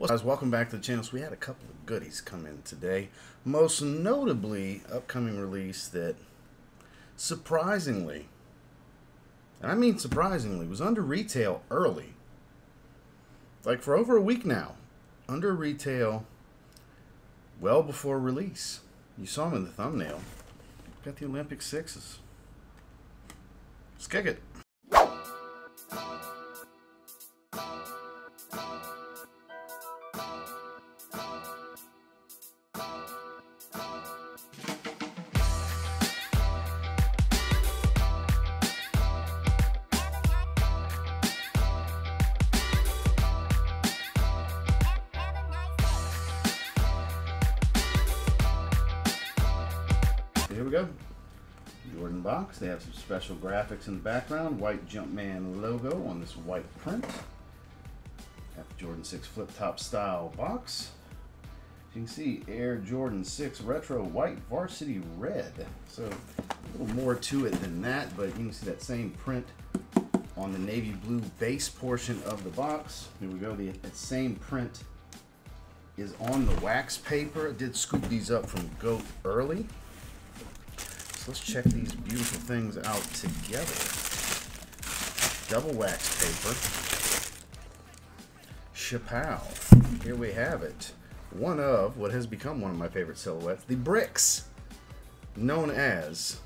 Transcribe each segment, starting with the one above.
Well, guys, welcome back to the channel. So we had a couple of goodies come in today. Most notably, upcoming release that surprisingly, and I mean surprisingly, was under retail early. Like for over a week now. Under retail well before release. You saw them in the thumbnail. Got the Olympic sixes. Let's kick it. Jordan box. They have some special graphics in the background. White Jumpman logo on this white print. Got the Jordan 6 flip top style box. As you can see, Air Jordan 6 Retro White Varsity Red. So a little more to it than that, but you can see that same print on the navy blue base portion of the box. Here we go. The same print is on the wax paper. I did scoop these up from Goat early. So let's check these beautiful things out together. Double wax paper. Chappelle. Here we have it. One of what has become one of my favorite silhouettes, the bricks, known as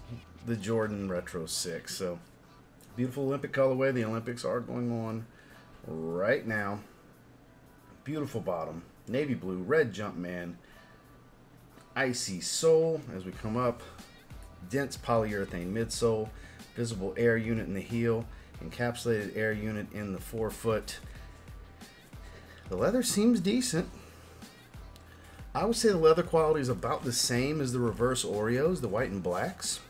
the Jordan Retro 6. So beautiful Olympic colorway. The Olympics are going on right now. Beautiful bottom. Navy blue, red Jumpman, icy sole as we come up dense polyurethane midsole, visible air unit in the heel, encapsulated air unit in the forefoot. The leather seems decent. I would say the leather quality is about the same as the reverse Oreos, the white and blacks.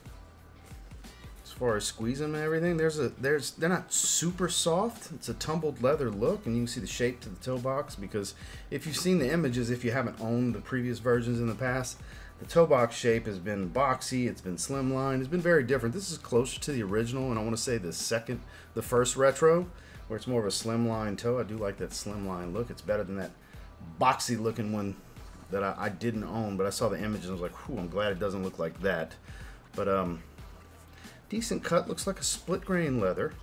As far as squeezing and everything, there's a there's they're not super soft. It's a tumbled leather look, and you can see the shape to the toe box because if you've seen the images, if you haven't owned the previous versions in the past, the toe box shape has been boxy, it's been slimline, it's been very different. This is closer to the original, and I want to say the second, the first retro, where it's more of a slimline toe. I do like that slimline look. It's better than that boxy looking one that I, I didn't own, but I saw the image and I was like, whew, I'm glad it doesn't look like that. But um, decent cut, looks like a split grain leather.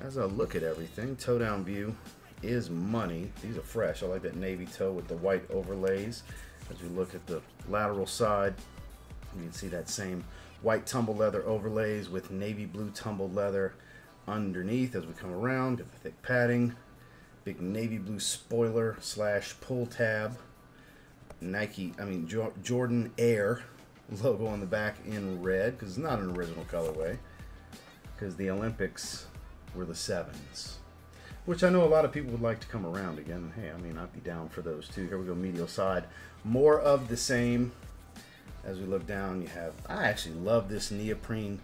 As I look at everything, toe down view is money. These are fresh. I like that navy toe with the white overlays. As we look at the lateral side, you can see that same white tumble leather overlays with navy blue tumble leather underneath as we come around. Get the thick padding, big navy blue spoiler slash pull tab, Nike, I mean Jordan Air logo on the back in red because it's not an original colorway because the Olympics were the sevens which I know a lot of people would like to come around again. Hey, I mean, I'd be down for those too. Here we go, medial side. More of the same. As we look down, you have, I actually love this neoprene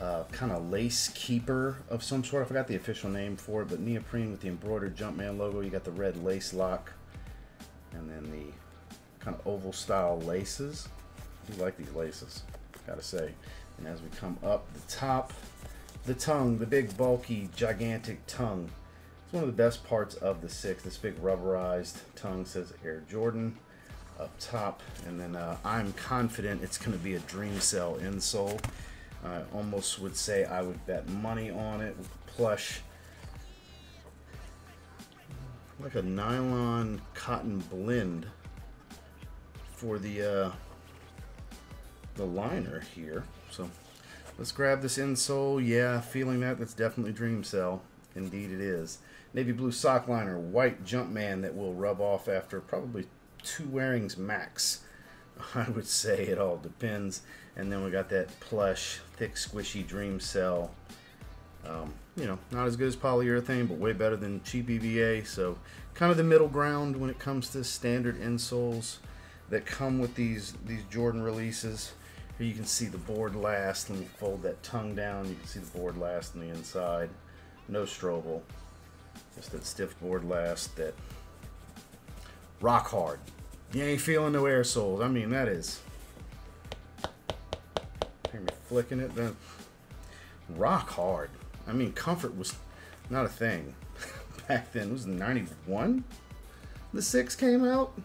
uh, kind of lace keeper of some sort. I forgot the official name for it, but neoprene with the embroidered Jumpman logo. You got the red lace lock and then the kind of oval style laces. I do like these laces, gotta say. And as we come up the top, the tongue, the big bulky gigantic tongue one of the best parts of the six. This big rubberized tongue says Air Jordan up top, and then uh, I'm confident it's going to be a Dream Cell insole. I almost would say I would bet money on it with plush, like a nylon cotton blend for the uh, the liner here. So let's grab this insole. Yeah, feeling that. That's definitely Dream Cell. Indeed, it is navy blue sock liner, white Jumpman that will rub off after probably two wearings max. I would say it all depends. And then we got that plush, thick, squishy Dream Cell. Um, you know, not as good as polyurethane, but way better than cheap EVA. So kind of the middle ground when it comes to standard insoles that come with these, these Jordan releases. Here you can see the board last. Let me fold that tongue down. You can see the board last on the inside. No Strobel. Just that stiff board last that rock hard. You ain't feeling no air soles. I mean, that is. Hear me flicking it? Then rock hard. I mean, comfort was not a thing back then. It was 91? the 6 came out?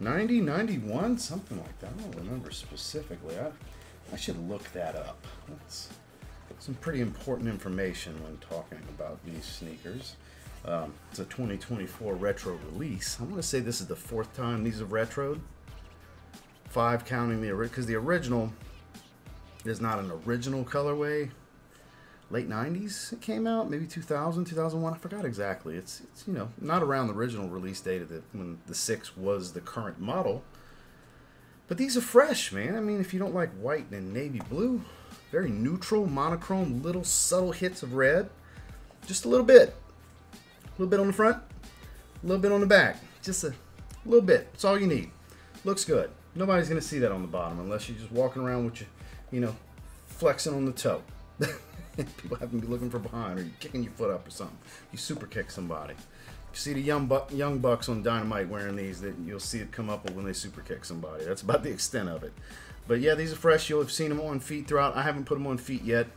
90, 91, something like that. I don't remember specifically. I, I should look that up. That's some pretty important information when talking about these sneakers. Um, it's a 2024 retro release. I'm going to say this is the fourth time these have retroed. Five counting the original, because the original is not an original colorway. Late 90s it came out, maybe 2000, 2001. I forgot exactly. It's, it's you know not around the original release date of the, when the six was the current model. But these are fresh, man. I mean, if you don't like white and navy blue, very neutral, monochrome, little subtle hits of red. Just a little bit. A little bit on the front, a little bit on the back. Just a little bit. That's all you need. Looks good. Nobody's going to see that on the bottom unless you're just walking around with your, you know, flexing on the toe. People have to be looking for behind or you're kicking your foot up or something. You super kick somebody. You see the young young bucks on Dynamite wearing these, that you'll see it come up when they super kick somebody. That's about the extent of it. But yeah, these are fresh. You'll have seen them on feet throughout. I haven't put them on feet yet.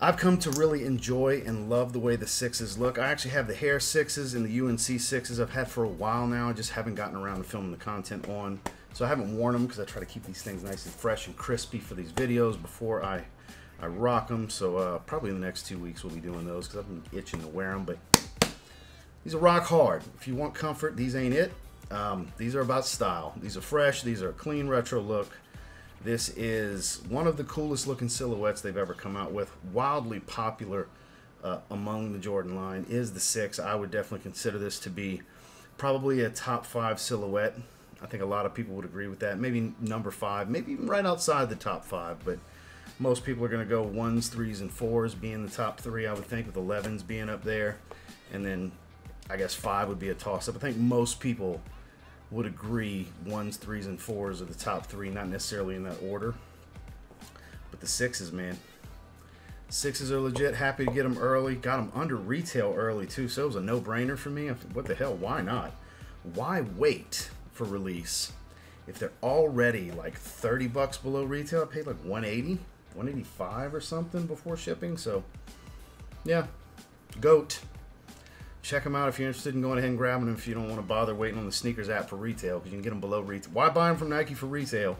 I've come to really enjoy and love the way the sixes look. I actually have the Hare sixes and the UNC sixes I've had for a while now. I just haven't gotten around to filming the content on. So I haven't worn them because I try to keep these things nice and fresh and crispy for these videos before I, I rock them. So uh, probably in the next two weeks we'll be doing those because I've been itching to wear them. But these are rock hard. If you want comfort, these ain't it. Um, these are about style. These are fresh. These are a clean retro look. This is one of the coolest looking silhouettes they've ever come out with. Wildly popular uh, among the Jordan line is the 6. I would definitely consider this to be probably a top 5 silhouette. I think a lot of people would agree with that. Maybe number 5, maybe even right outside the top 5, but most people are going to go 1s, 3s, and 4s being the top 3, I would think, with 11s being up there. And then I guess 5 would be a toss-up. I think most people would agree ones, threes, and fours are the top three, not necessarily in that order. But the sixes, man. Sixes are legit. Happy to get them early. Got them under retail early, too. So it was a no-brainer for me. What the hell? Why not? Why wait for release? If they're already like 30 bucks below retail, I paid like 180, 185 or something before shipping. So, yeah, goat check them out if you're interested in going ahead and grabbing them if you don't want to bother waiting on the sneakers app for retail because you can get them below retail. Why buy them from Nike for retail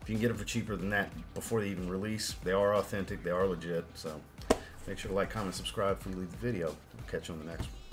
if you can get them for cheaper than that before they even release? They are authentic, they are legit. So make sure to like, comment, subscribe before you leave the video. I'll catch you on the next one.